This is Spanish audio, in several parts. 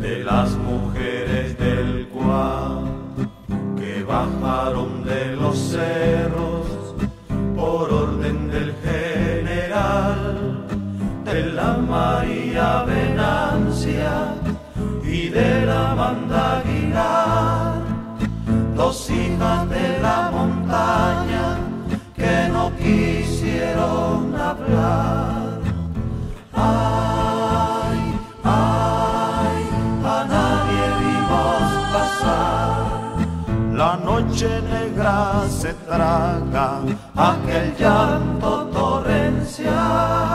de las mujeres del cual que bajaron de los cerros por orden del general de la María Venancia y de la Banda Aguilar, dos hijas de la noche negra se traga aquel llanto torrencial.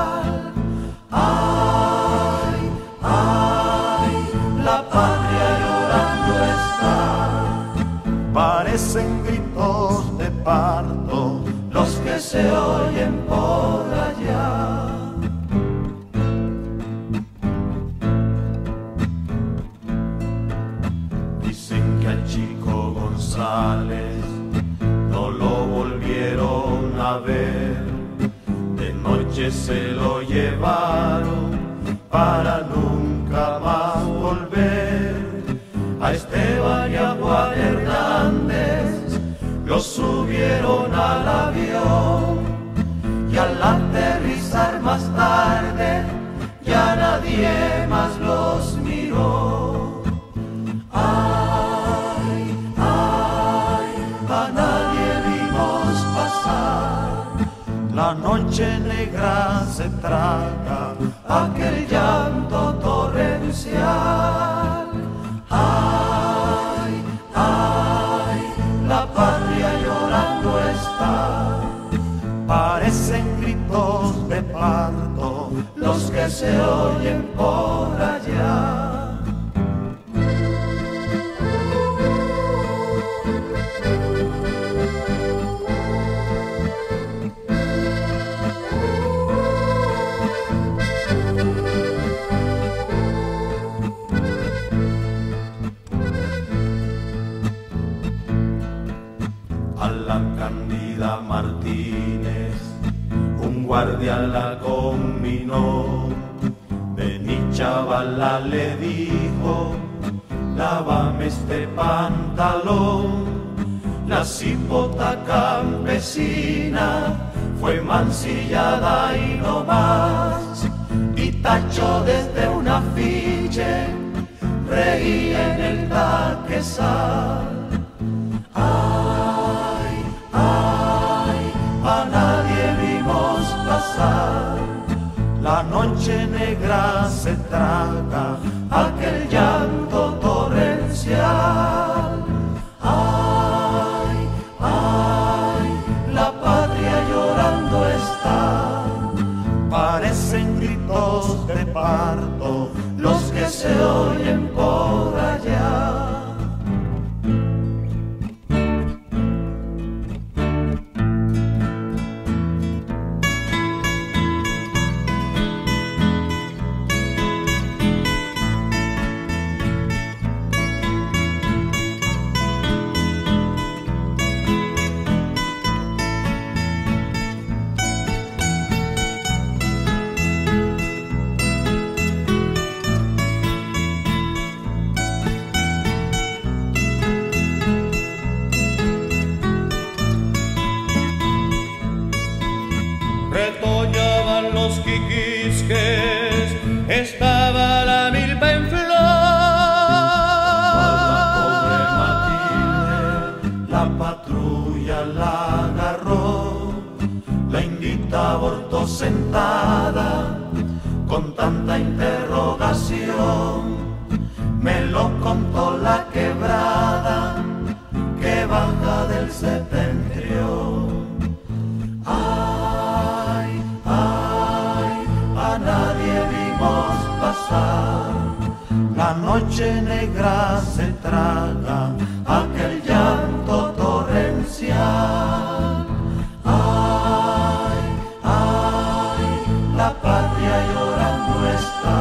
De noche se lo llevaron para nunca más volver. A Esteban y a Juan Hernández lo subieron al avión y al aterrizar más tarde ya nadie noche negra se traga aquel llanto torrencial. Ay, ay, la patria llorando está. Parecen gritos de parto los que se oyen por allá. Guardia la combinó. Vení chavala le dijo, lávame este pantalón. La cipota campesina fue mancillada y no más, y tachó desde un afiche, reía en el taquezal. Negra se traga aquel llanto retoñaban los quiquisques, estaba la milpa en flor. pobre Matilde, la patrulla la agarró, la indita abortó sentada con tanta interrogación. Pasar. La noche negra se traga aquel llanto torrencial. Ay, ay, la patria llorando está.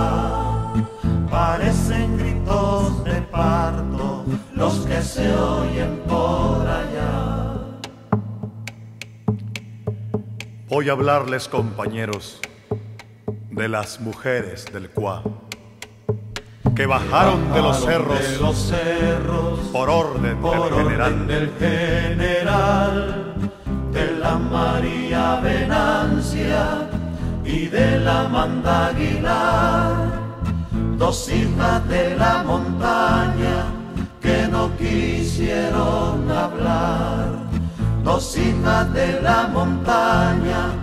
Parecen gritos de parto los que se oyen por allá. Voy a hablarles, compañeros, de las mujeres del Cuá, que bajaron de los cerros, de los cerros por orden por del general. orden del general de la María Venancia y de la Manda Aguilar, dos hijas de la montaña que no quisieron hablar, dos hijas de la montaña